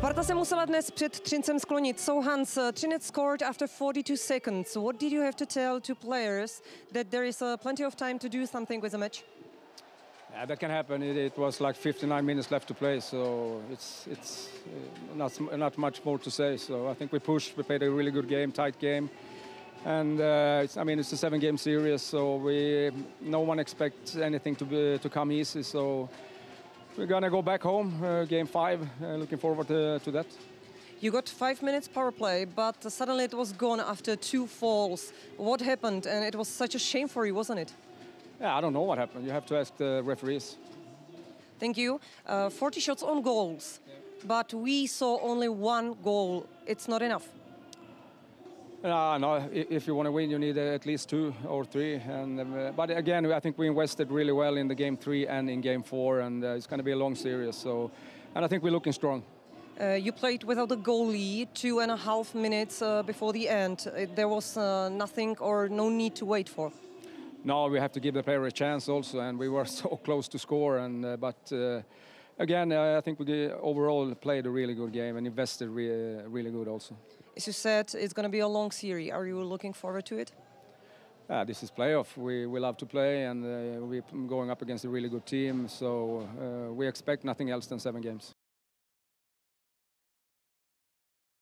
Sparta se musela dnes před Třincem sklonit. So Hans, uh, Třinec scored after 42 seconds. What did you have to tell to players that there is uh, plenty of time to do something with the match? Yeah, that can happen. It, it was like 59 minutes left to play, so it's it's uh, not not much more to say. So I think we pushed. We played a really good game, tight game, and uh, it's, I mean it's a seven-game series, so we no one expects anything to be to come easy. So we're gonna go back home, uh, game five. Uh, looking forward to, to that. You got five minutes power play, but suddenly it was gone after two falls. What happened? And it was such a shame for you, wasn't it? Yeah, I don't know what happened. You have to ask the referees. Thank you. Uh, 40 shots on goals, but we saw only one goal. It's not enough. Uh, no, if you want to win, you need uh, at least two or three. And uh, but again, I think we invested really well in the game three and in game four, and uh, it's going to be a long series. So, and I think we're looking strong. Uh, you played without a goalie two and a half minutes uh, before the end. There was uh, nothing or no need to wait for. Now we have to give the player a chance also, and we were so close to score. And uh, but uh, again, I think we overall played a really good game and invested re- really good also. As you said, it's going to be a long series. Are you looking forward to it? Yeah, this is playoff. We, we love to play, and uh, we're going up against a really good team. So uh, we expect nothing else than seven games.